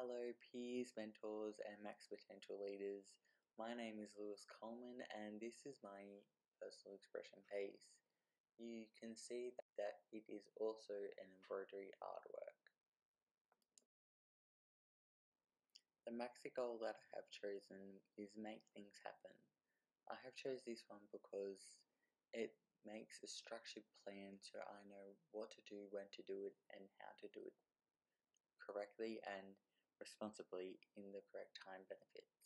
Hello, peers, mentors, and max potential leaders. My name is Louis Coleman, and this is my personal expression piece. You can see that it is also an embroidery artwork. The maxi goal that I have chosen is make things happen. I have chose this one because it makes a structured plan so I know what to do, when to do it, and how to do it correctly and responsibly in the correct time benefits.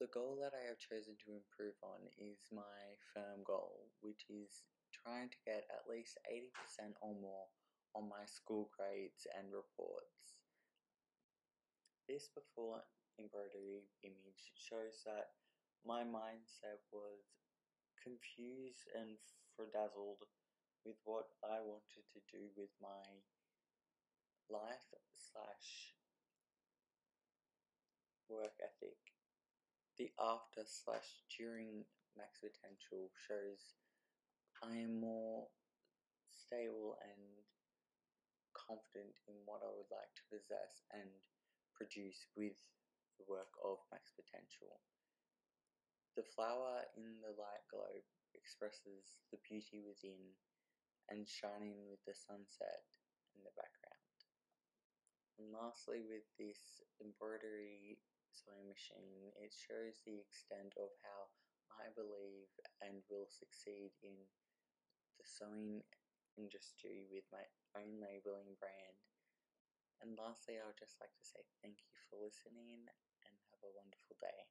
The goal that I have chosen to improve on is my firm goal, which is trying to get at least 80% or more on my school grades and reports. This before embroidery image shows that my mindset was confused and frazzled with what I wanted to do with my life slash work ethic. The after slash during max potential shows I am more stable and confident in what I would like to possess and produce with the work of max potential. The flower in the light globe expresses the beauty within and shining with the sunset in the background. Lastly, with this embroidery sewing machine, it shows the extent of how I believe and will succeed in the sewing industry with my own labeling brand. And lastly, I would just like to say thank you for listening and have a wonderful day.